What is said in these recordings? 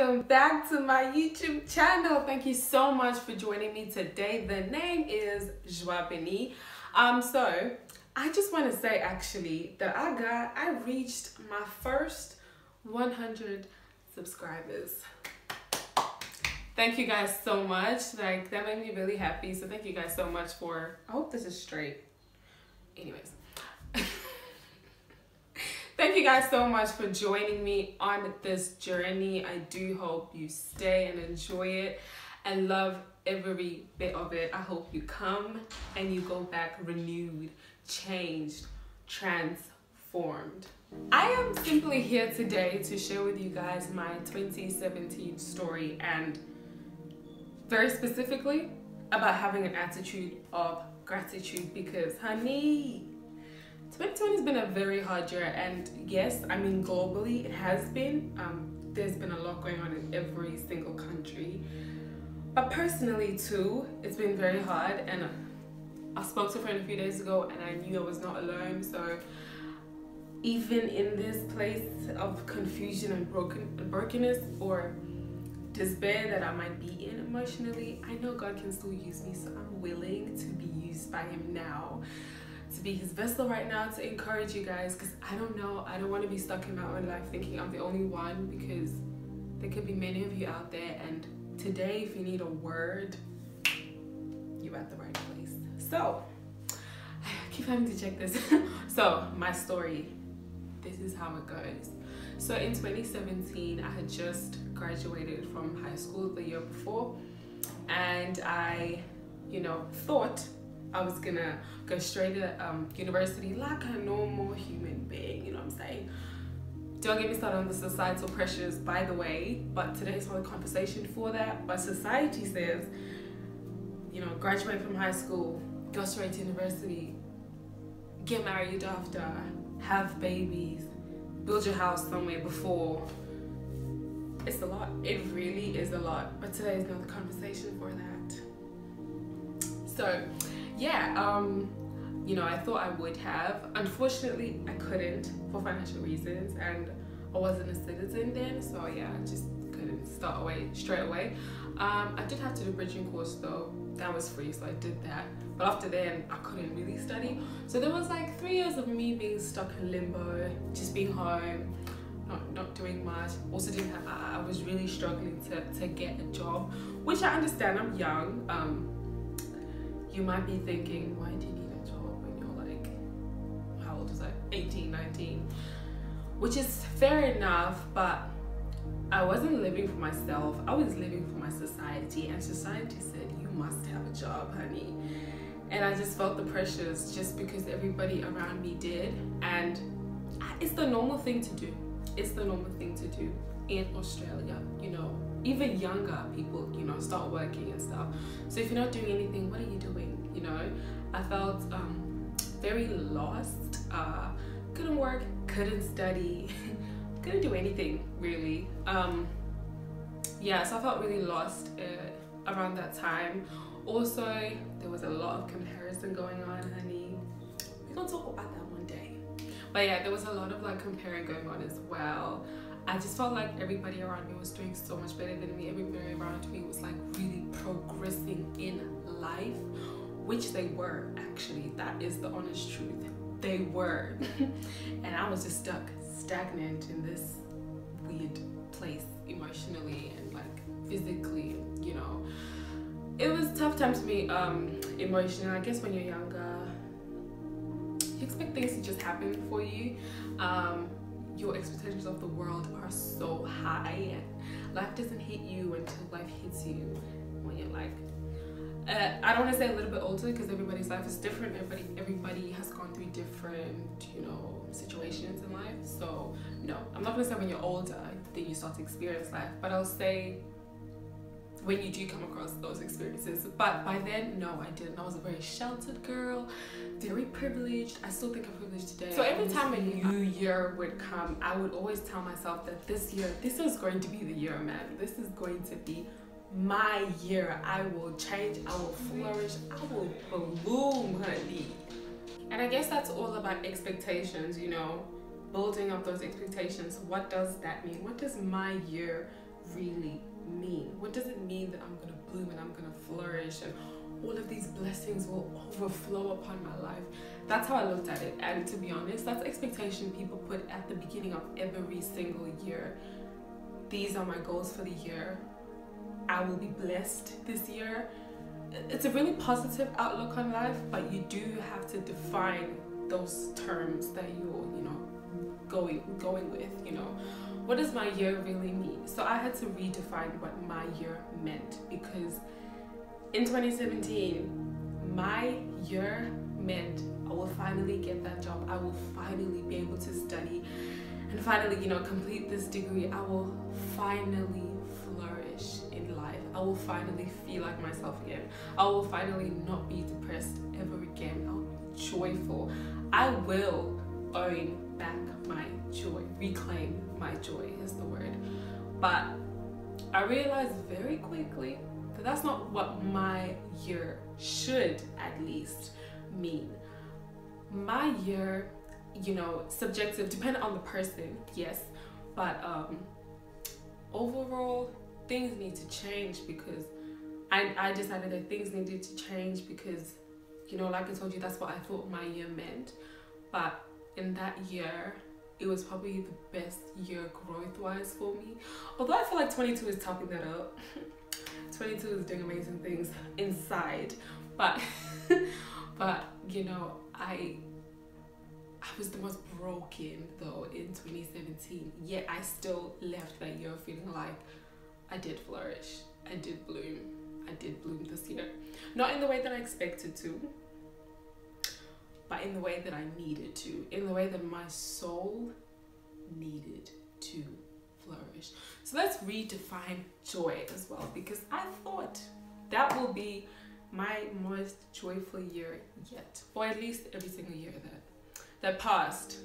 welcome back to my YouTube channel. Thank you so much for joining me today. The name is Bénie. Um, so I just want to say actually that I got, I reached my first 100 subscribers. Thank you guys so much. Like that made me really happy. So thank you guys so much for, I hope this is straight. Anyways. Thank you guys so much for joining me on this journey. I do hope you stay and enjoy it and love every bit of it. I hope you come and you go back renewed, changed, transformed. I am simply here today to share with you guys my 2017 story and very specifically about having an attitude of gratitude because honey 2020 has been a very hard year and yes i mean globally it has been. Um, there's been a lot going on in every single country. But personally too it's been very hard and i spoke to a friend a few days ago and i knew i was not alone so even in this place of confusion and broken brokenness or despair that i might be in emotionally i know god can still use me so i'm willing to be used by him now to be his vessel right now to encourage you guys because I don't know, I don't want to be stuck in my own life thinking I'm the only one because there could be many of you out there and today if you need a word, you're at the right place. So, I keep having to check this. so, my story, this is how it goes. So in 2017, I had just graduated from high school the year before and I, you know, thought I was gonna go straight to um, university like a normal human being, you know what I'm saying? Don't get me started on the societal pressures, by the way, but today's not a conversation for that. But society says, you know, graduate from high school, go straight to university, get married after, have babies, build your house somewhere before. It's a lot. It really is a lot. But today is not the conversation for that. So, yeah, um, you know, I thought I would have. Unfortunately, I couldn't for financial reasons, and I wasn't a citizen then, so yeah, I just couldn't start away straight away. Um, I did have to do bridging course though. That was free, so I did that. But after then, I couldn't really study. So there was like three years of me being stuck in limbo, just being home, not, not doing much. Also didn't have, I, I was really struggling to, to get a job, which I understand, I'm young. Um, you might be thinking, why do you need a job when you're like, how old is that? 18, 19. Which is fair enough, but I wasn't living for myself. I was living for my society, and society said, you must have a job, honey. And I just felt the pressures just because everybody around me did. And it's the normal thing to do. It's the normal thing to do in Australia, you know, even younger people, you know, start working and stuff. So if you're not doing anything, what are you doing? You know, I felt um, very lost. Uh, couldn't work, couldn't study, couldn't do anything really. Um, yeah, so I felt really lost uh, around that time. Also, there was a lot of comparison going on, honey. We're gonna talk about that one day. But yeah, there was a lot of like comparing going on as well. I just felt like everybody around me was doing so much better than me. Everybody around me was like really progressing in life, which they were actually. That is the honest truth. They were. and I was just stuck, stagnant in this weird place emotionally and like physically, you know. It was tough time to me um, emotionally. I guess when you're younger, you expect things to just happen for you. Um, your expectations of the world are so high and life doesn't hit you until life hits you when you're like uh, I don't want to say a little bit older because everybody's life is different. Everybody, everybody has gone through different, you know, situations in life. So no, I'm not gonna say when you're older then you start to experience life, but I'll say when you do come across those experiences. But by then, no, I didn't. I was a very sheltered girl, very privileged. I still think I'm privileged today. So every time a new year would come, I would always tell myself that this year, this is going to be the year, man. This is going to be my year. I will change, I will flourish, I will bloom, honey. And I guess that's all about expectations, you know, building up those expectations. What does that mean? What does my year really mean? What does it mean that I'm going to bloom and I'm going to flourish and all of these blessings will overflow upon my life? That's how I looked at it. And to be honest, that's expectation people put at the beginning of every single year. These are my goals for the year. I will be blessed this year. It's a really positive outlook on life, but you do have to define those terms that you're, you know, going going with, you know. What does my year really mean? So I had to redefine what my year meant because in 2017, my year meant I will finally get that job. I will finally be able to study and finally, you know, complete this degree. I will finally flourish in life. I will finally feel like myself again. I will finally not be depressed ever again. I'll be joyful. I will own back my joy, reclaim my joy is the word. But I realized very quickly that that's not what my year should at least mean. My year, you know, subjective, depending on the person, yes, but um, overall, things need to change because I, I decided that things needed to change because, you know, like I told you, that's what I thought my year meant. But in that year, it was probably the best year growth wise for me. Although I feel like 22 is topping that up. 22 is doing amazing things inside, but but you know I I was the most broken though in 2017. Yet I still left that year feeling like I did flourish, I did bloom, I did bloom this year. Not in the way that I expected to, but in the way that I needed to, in the way that my soul needed to flourish. So let's redefine joy as well because I thought that will be my most joyful year yet, or at least every single year that that passed,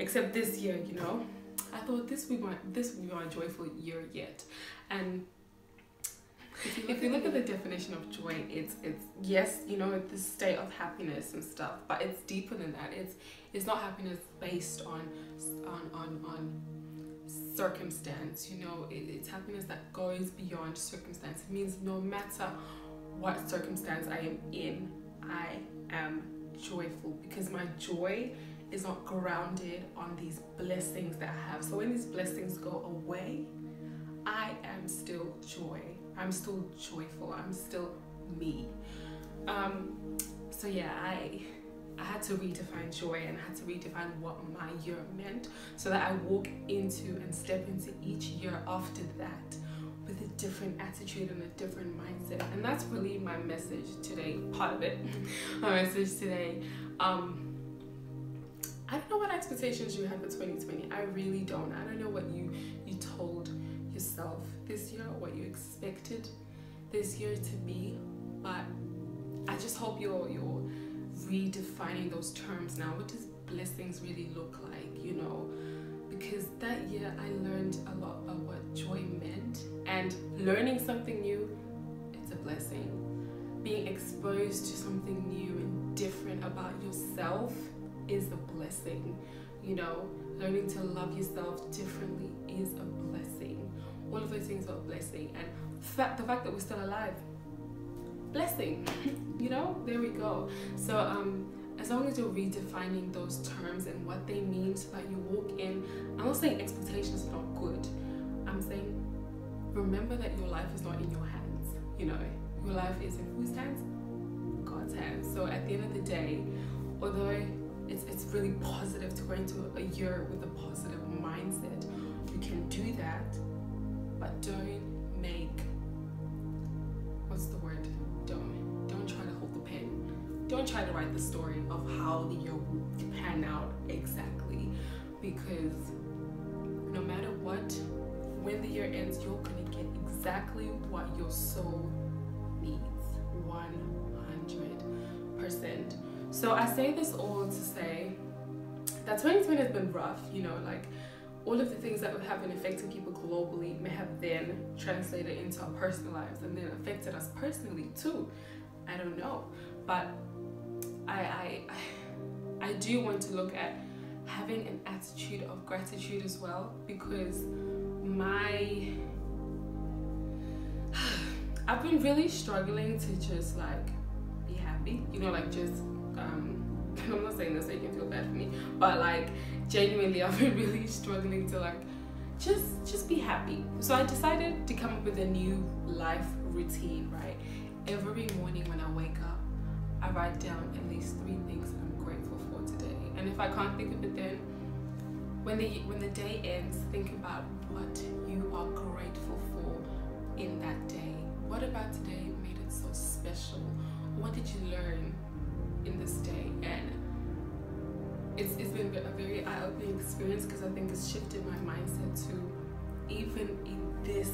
except this year. You know, I thought this would be my this would be my joyful year yet, and if you, if you look at the definition of joy, it's it's yes, you know, the state of happiness and stuff, but it's deeper than that. It's it's not happiness based on on on on circumstance. You know, it, it's happiness that goes beyond circumstance. It means no matter what circumstance I am in, I am joyful because my joy is not grounded on these blessings that I have. So when these blessings go away, I am still joy I'm still joyful. I'm still me. Um, so yeah, I I had to redefine joy and I had to redefine what my year meant so that I walk into and step into each year after that with a different attitude and a different mindset. And that's really my message today, part of it. my message today. Um, I don't know what expectations you have for 2020. I really don't. I don't know what you you told yourself this year, what you expected this year to be. But I just hope you're you're redefining those terms now. What does blessings really look like? You know, because that year I learned a lot about what joy meant, and learning something new, it's a blessing. Being exposed to something new and different about yourself is a blessing. You know, learning to love yourself differently is a blessing all of those things are a blessing. And fact, the fact that we're still alive blessing you know? There we go. So um as long as you're redefining those terms and what they mean so that you walk in i'm not saying expectations are not good. I'm saying remember that your life is not in your hands you know? Your life is in whose hands? God's hands. So at the end of the day although it's, it's really positive to go into a year with a positive mindset you can do that but don't make what's the word? Don't don't try to hold the pen. Don't try to write the story of how the year will pan out exactly, because no matter what, when the year ends, you're gonna get exactly what your soul needs. One hundred percent. So I say this all to say that 2020 has been rough. You know, like all of the things that have been affecting people globally may have then translated into our personal lives and then affected us personally too. I don't know, but I I I do want to look at having an attitude of gratitude as well because my I've been really struggling to just like be happy, you know, like just um I'm not saying this so you can feel bad for me, but like genuinely I've been really struggling to like just just be happy. So I decided to come up with a new life routine, right? Every morning when I wake up, I write down at least three things that I'm grateful for today. And if I can't think of it then, when the when the day ends, think about what you are grateful for in that day. What about today made it so special? What did you learn in this day? And it's, it's been a very eye-opening experience because I think it's shifted my mindset to even in this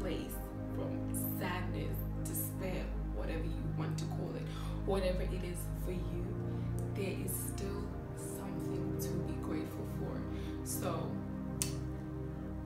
place from sadness, despair, whatever you want to call it, whatever it is for you, there is still something to be grateful for. So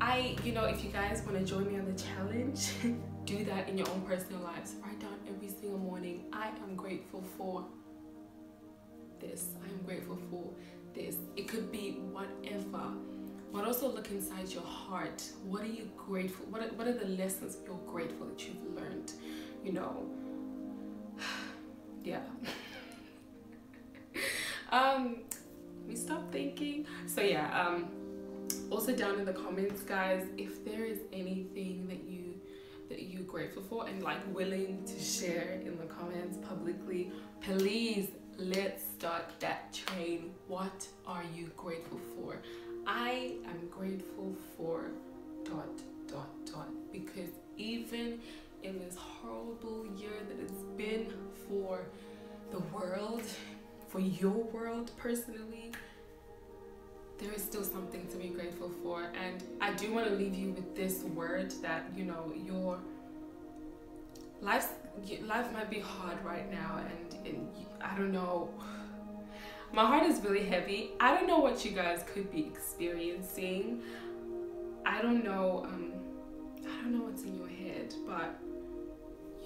I, you know, if you guys want to join me on the challenge, do that in your own personal lives. Write down every single morning, I am grateful for this. I am grateful for this. It could be whatever. But also look inside your heart. What are you grateful? What are, what are the lessons you're grateful that you've learned? You know. yeah. um me stop thinking. So yeah, um also down in the comments guys if there is anything that you that you're grateful for and like willing to share in the comments publicly please let's start that train. What are you grateful for? I am grateful for dot dot dot because even in this horrible year that it's been for the world, for your world personally, there is still something to be grateful for. And I do want to leave you with this word that, you know, your life life might be hard right now and, and I don't know. My heart is really heavy. I don't know what you guys could be experiencing. I don't know um, I don't know what's in your head but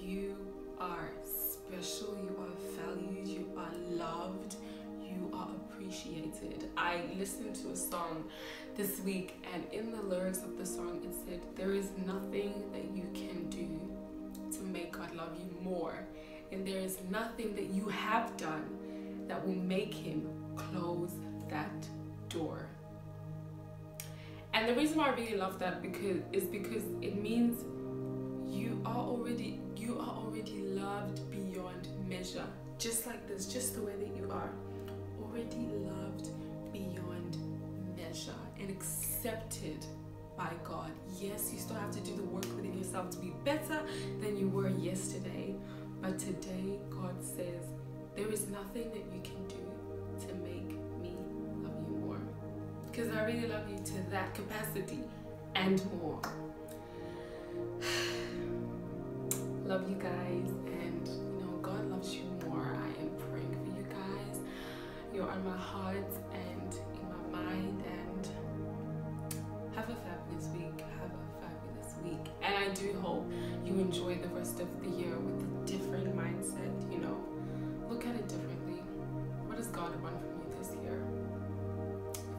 you are special. You are valued. You are loved. You are appreciated. I listened to a song this week and in the lyrics of the song it said there is nothing that you can do love you more. And there is nothing that you have done that will make him close that door. And the reason why I really love that because is because it means you are already you are already loved beyond measure. Just like this, just the way that you are. Already loved beyond measure and accepted by God. Yes, you still have to do the work within yourself to be better than you were yesterday. But today, God says, there is nothing that you can do to make me love you more. Because I really love you to that capacity and more. love you guys and you know God loves you more. I am praying for you guys. You're on my heart I do hope you enjoy the rest of the year with a different mindset. You know, look at it differently. What does God want from you this year?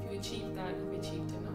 If you achieve that, you've achieved enough.